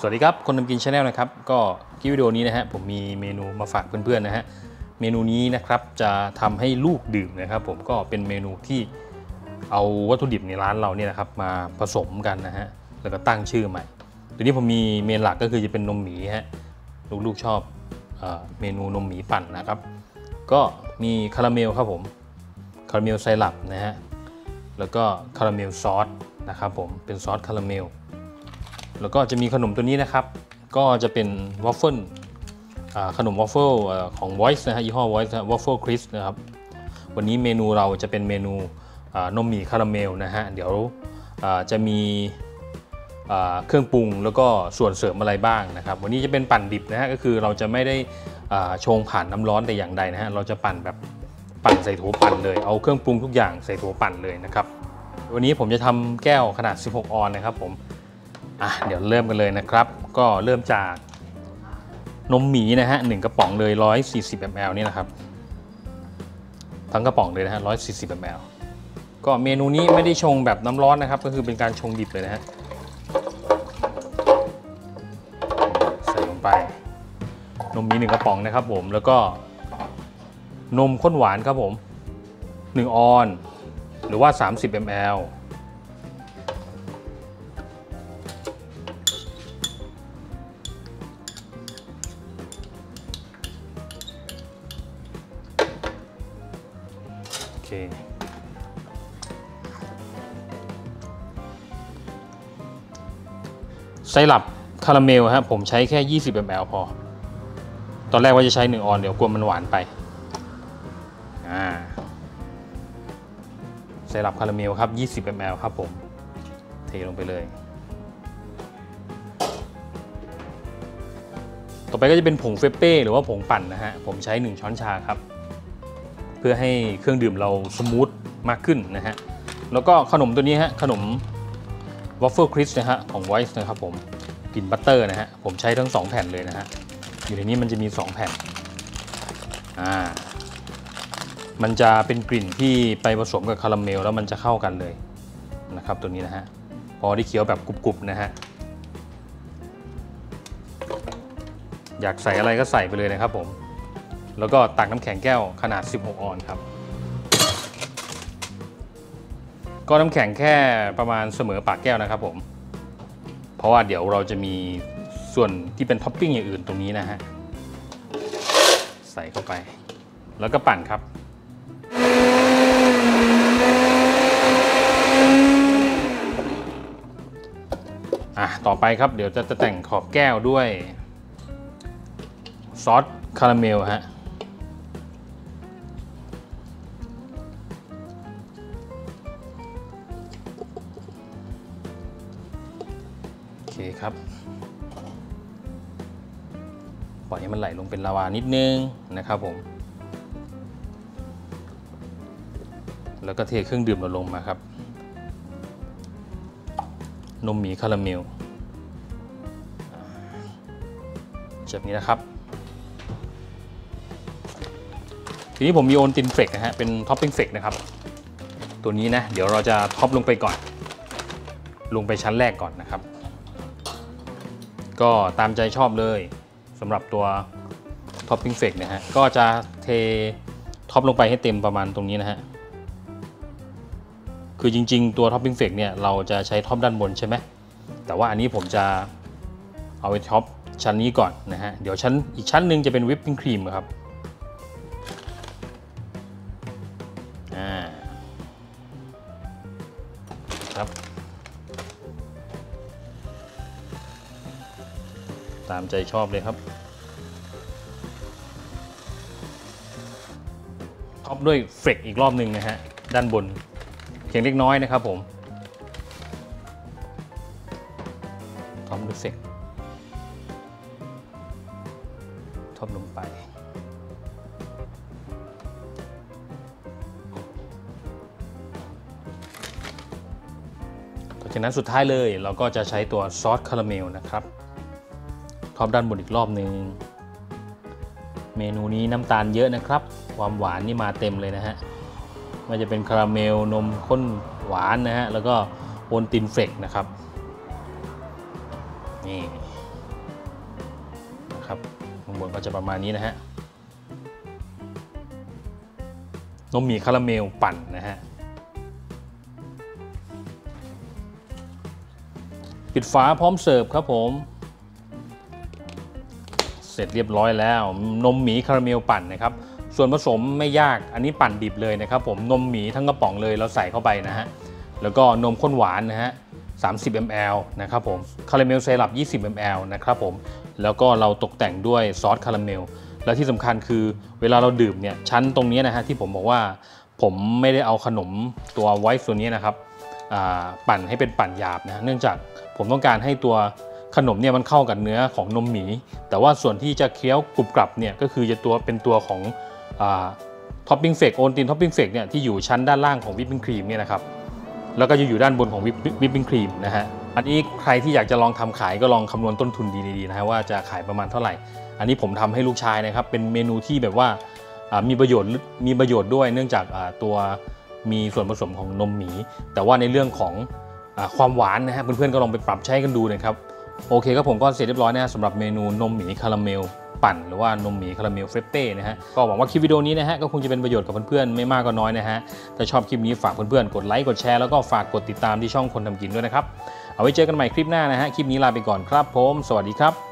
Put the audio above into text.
สวัสดีครับ คนทำกิน channel นะครับ ก็คลิปวิดีโอนี้นะฮะผมมีเมนูมาฝากเพื่อนๆนะฮะเมนูนี้นะครับจะทำให้ลูกดื่มนะครับ ผมก็เป็นเมนูที่เอาวัตถุดิบในร้านเราเนี่ยนะครับมาผสมกันนะฮะแล้วก็ตั้งชื่อใหม่ทีนี้ผมมี main หลักก็คือจะเป็นนมหมีฮะลูกๆชอบเอเมนูนมหมีปั่นนะครับ ก็มีคาราเมลครับผมคาราเมลไซรัปนะฮะแล้วก็คาราเมลซอสนะครับผมเป็นซอสคาราเมล แล้วก็จะมีขนมตัวนี้นะครับ ก็จะเป็นวอฟเฟิลขนมวอฟเฟิลของ Voice นะฮะยี่ห้อ Voice วอฟเฟิล crisp นะครับ วันนี้เมนูเราจะเป็นเมนูนมหมีคาราเมลนะฮะ เดี๋ยวจะมีเครื่องปรุงแล้วก็ส่วนเสริมอะไรบ้างนะครับ วันนี้จะเป็นปั่นดิบนะฮะ ก็คือเราจะไม่ได้ชงผ่านน้ำร้อนแต่อย่างใดนะฮะ เราจะปั่นแบบปั่นใส่โถปั่นเลย เอาเครื่องปรุงทุกอย่างใส่โถปั่นเลยนะครับ วันนี้ผมจะทำแก้วขนาด 16 ออนนะครับผม อะเดี๋ยวเริ่มกันเลยนะครับ ก็เริ่มจากนมหมีนะฮะหนึ่งกระป๋องเลย 140 ml นี่นะครับ ทั้งกระป๋องเลยนะฮะ 140 ml ก็เมนูนี้ไม่ได้ชงแบบน้ำร้อนนะครับ ก็คือเป็นการชงดิบเลยนะฮะ ใส่ลงไป นมหมีหนึ่งกระป๋องนะครับผม แล้วก็นมข้นหวานครับผม 1 ออน หรือว่า 30 ml เค ไซรัปคาราเมลฮะผมใช้แค่ 20 ml พอ ตอนแรกว่าจะใช้ 1 ออนซ์เดี๋ยวกลัวมันหวานไปไซรัปคาราเมลครับ 20 ml ครับผม เทลงไปเลย ต่อไปก็จะเป็นผงเฟเป้หรือว่าผงปั่นนะฮะ ผมใช้ 1 ช้อนชาครับ เพื่อให้เครื่องดื่มเรา smooth มากขึ้นนะฮะแล้วก็ขนมตัวนี้ฮะขนมวอฟเฟิล crisp นะฮะของ Voice นะครับผมกลิ่น butter นะฮะผมใช้ทั้ง 2 แผ่นเลยนะฮะอยู่ในนี้มันจะมี 2 แผ่นอ่ามันจะเป็นกลิ่นที่ไปผสมกับคาราเมลแล้วมันจะเข้ากันเลยนะครับตัวนี้นะฮะพอได้เคี้ยวแบบกรุบๆนะฮะอยากใส่อะไรก็ใส่ไปเลยนะครับผม แล้วก็ตักน้ำแข็งแก้วขนาด 16 ออนซ์ครับ ก็น้ำแข็งแค่ประมาณเสมอปากแก้วนะครับผม เพราะว่าเดี๋ยวเราจะมีส่วนที่เป็นท็อปปิ้งอย่างอื่นตรงนี้นะฮะ ใส่เข้าไป แล้วก็ปั่นครับอะต่อไปครับเดี๋ยวจะแต่งขอบแก้วด้วย ซอสคาราเมลฮะ ครับ ปล่อยให้มันไหลลงเป็นลาวานิดนึงนะครับผม แล้วก็เทเครื่องดื่มเราลงมาครับ นมหมีคาราเมลแบบนี้นะครับ ทีนี้ผมมีโอวัลติน flake นะฮะ เป็นท็อปปิ้ง flake นะครับ ตัวนี้นะ เดี๋ยวเราจะ top ลงไปก่อน ลงไปชั้นแรกก่อนนะครับ ก็ตามใจชอบเลยสำหรับตัวท็อปปิ้ง flake นะฮะ ก็จะเท top ลงไปให้เต็มประมาณตรงนี้นะฮะ คือจริง ๆ ตัวท็อปปิ้ง flake เนี่ยเราจะใช้ top ด้านบนใช่ไหม แต่ว่าอันนี้ผมจะเอาไป top ชั้นนี้ก่อนนะฮะ เดี๋ยวชั้นอีกชั้นหนึ่งจะเป็นวิปปิ้งครีมครับ ตามใจชอบเลยครับ top ด้วย flake อีกรอบหนึ่งนะฮะ ด้านบนเพียงเล็กน้อยนะครับผม top ด้วย flake top ลงไปจากนั้นสุดท้ายเลยเราก็จะใช้ตัวซอสคาราเมลนะครับ top ด้านบนอีกรอบหนึ่งเมนูนี้น้ำตาลเยอะนะครับ ความหวานนี่มาเต็มเลยนะฮะมันจะเป็นคาราเมลนมข้นหวานนะฮะแล้วก็โอวัลติน flake นะครับนี่วนก็จะประมาณนี้นะฮะนมหมี่คาราเมลปั่นนะฮะปิดฝาพร้อมเสิร์ฟครับผม สร็จเรียบร้อยแล้ว นมหมีคาราเมลปั่นนะครับ ส่วนผสมไม่ยากอันนี้ปั่นดิบเลยนะครับ ผมนมหมีทั้งกระป๋องเลยเราใส่เข้าไปนะฮะแล้วก็นมข้นหวานนะฮะ30 ml นะครับผมคาราเมลไซรัป20 ml นะครับผมแล้วก็เราตกแต่งด้วยซอสคาราเมลและที่สำคัญคือเวลาเราดื่มเนี่ยชั้นตรงนี้นะฮะที่ผมบอกว่าผมไม่ได้เอาขนมตัว Voice ตัวนี้นะครับปั่นให้เป็นปั่นหยาบนะฮะเนื่องจากผมต้องการให้ตัว ขนมเนี่ยมันเข้ากับเนื้อของนมหมี แต่ว่าส่วนที่จะเคี้ยวกรุบกรับเนี่ยก็คือจะตัวเป็นตัวของท็อปปิ้ง flake โอวัลตินท็อปปิ้ง flake เนี่ยที่อยู่ชั้นด้านล่างของวิปปิ้งครีมเนี่ยนะครับแล้วก็จะอยู่ด้านบนของวิปปิ้งครีมนะฮะอันนี้ใครที่อยากจะลองทำขายก็ลองคำนวณต้นทุนดีๆนะฮะว่าจะขายประมาณเท่าไหร่ อันนี้ผมทำให้ลูกชายนะครับเป็นเมนูที่แบบว่ามีประโยชน์มีประโยชน์ด้วยเนื่องจากตัวมีส่วนผสมของนมหมี แต่ว่าในเรื่องของความหวานนะฮะเพื่อนๆก็ลองไปปรับใช้กันดูนะครับ โอเคครับผมก็เสร็จเรียบร้อยนะสำหรับเมนูนมหมีคาราเมลปั่นหรือว่านมหมีคาราเมล frappe นะฮะก็หวังว่าคลิปวิดีโอนี้นะฮะก็คงจะเป็นประโยชน์กับเพื่อนๆไม่มากก็น้อยนะฮะถ้าชอบคลิปนี้ฝากเพื่อนๆกดไลค์กดแชร์แล้วก็ฝากกดติดตามที่ช่องคนทำกินด้วยนะครับเอาไว้เจอกันใหม่คลิปหน้านะฮะคลิปนี้ลาไปก่อนครับผม สวัสดีครับ